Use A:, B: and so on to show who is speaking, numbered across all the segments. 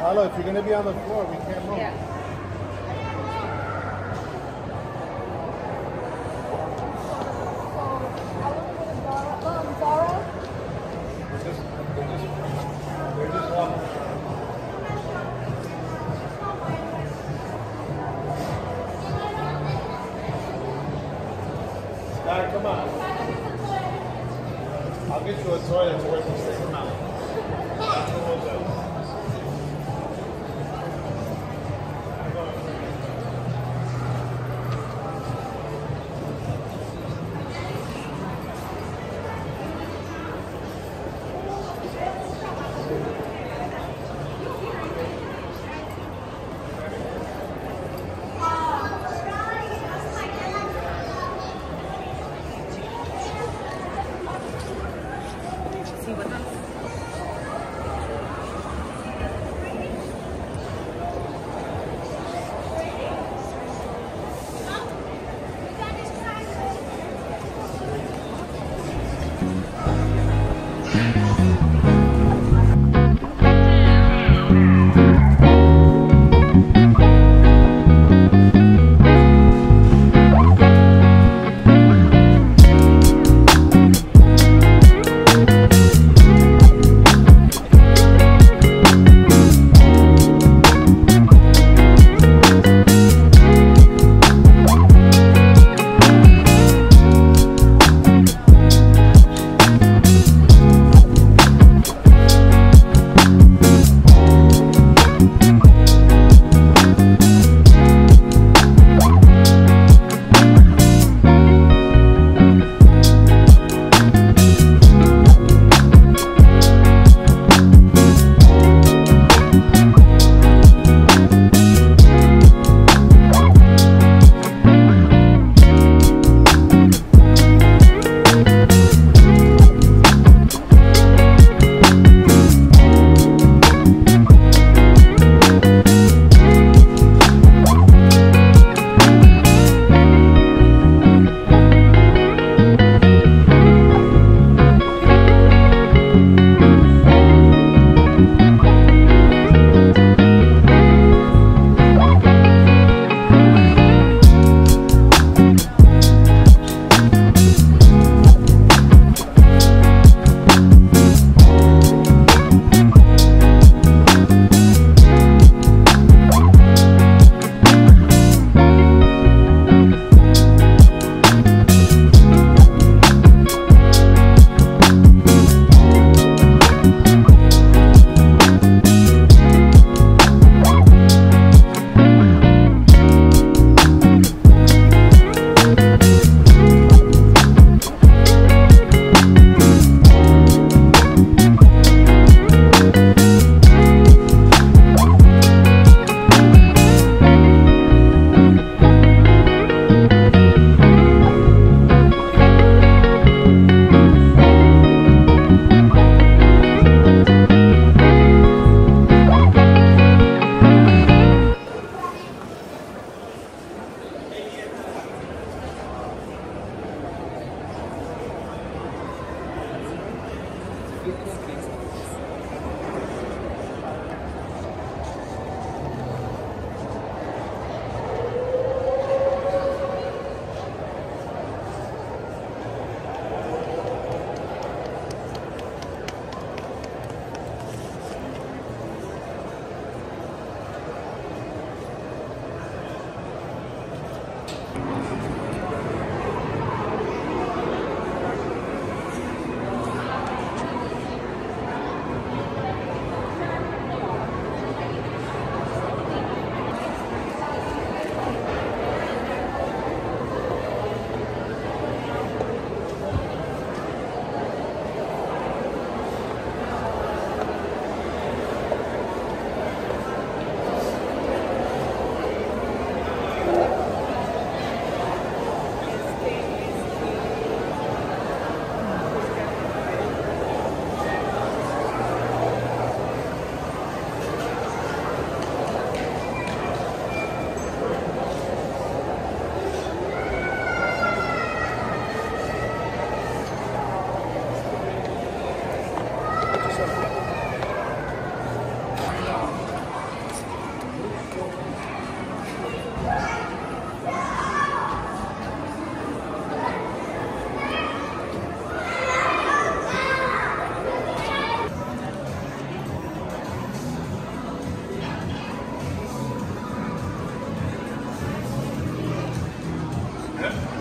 A: hello, if you're going to be on the floor, we can't move.
B: Yeah.
A: Come on. I'll get you a toy that's worth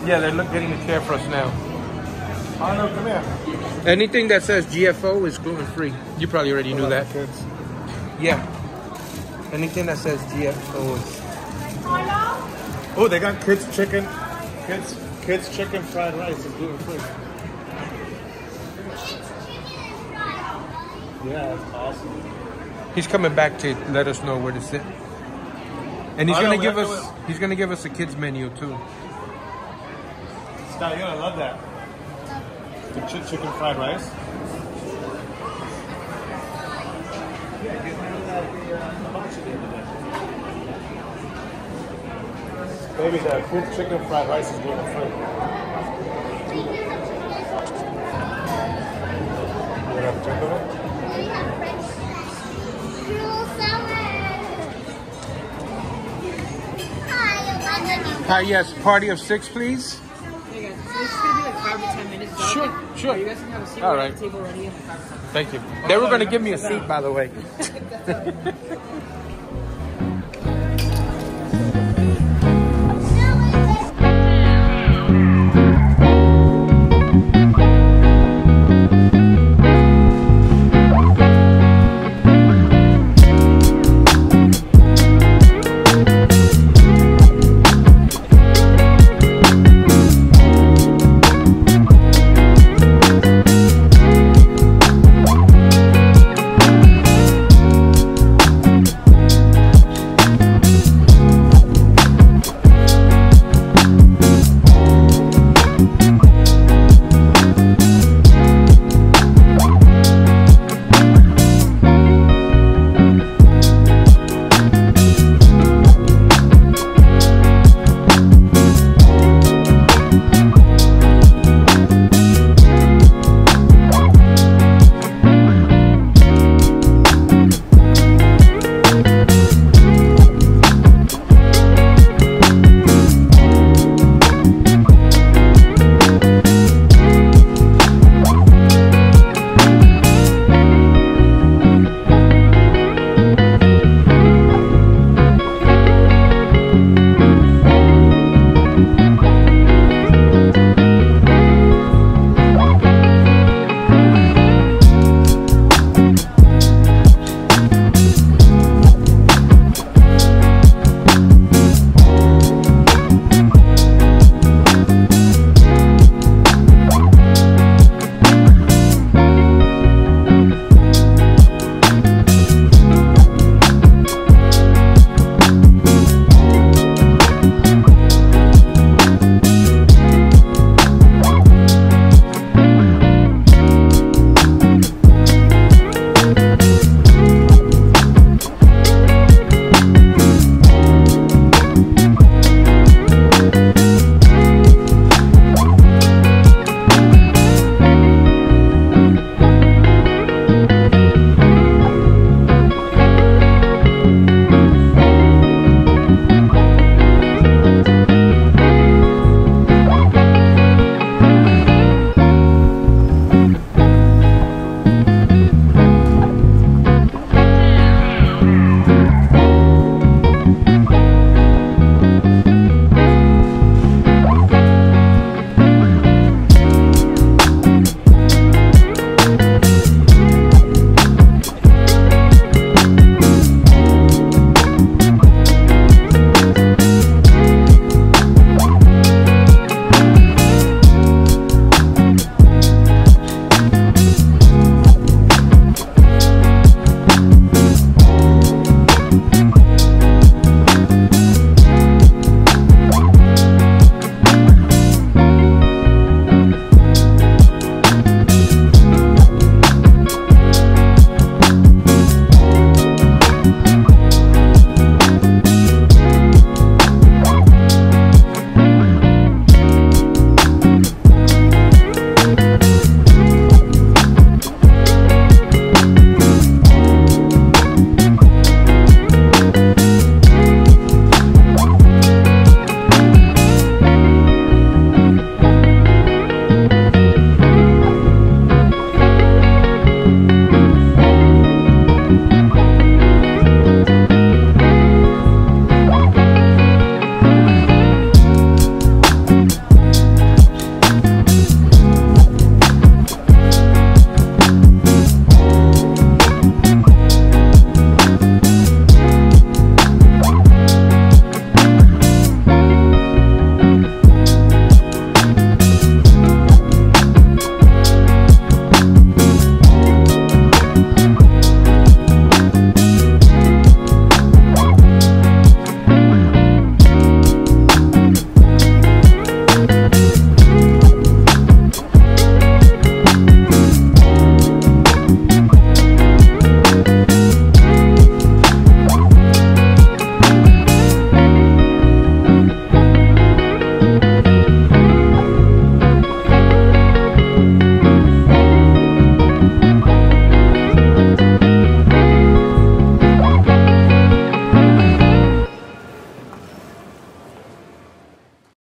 C: Yeah, they're getting a chair for us now.
A: Oh no, come here.
C: Anything that says GFO is gluten free. You probably already knew that.
A: Kids.
C: Yeah. Anything that says GFO is.
A: Oh, they got kids chicken. Kids, kids chicken fried rice is gluten free. Yeah, that's awesome.
C: He's coming back to let us know where to sit. And he's
A: I
C: gonna
A: we
C: give us
A: to-
C: he's gonna give us a kids menu too.
A: Scott, you're gonna love that. The chi- chicken fried rice. Baby, the cooked chicken fried rice is gluten free. You wanna have a drink of it?
C: Hi, yes, party of six, please.
B: Hey guys, so this is gonna be like five to ten minutes. Is that
C: Sure, sure.
B: You guys can have a seat.
C: All right.
B: Table ready in like five.
C: Thank you. They were gonna give me a seat, by the way.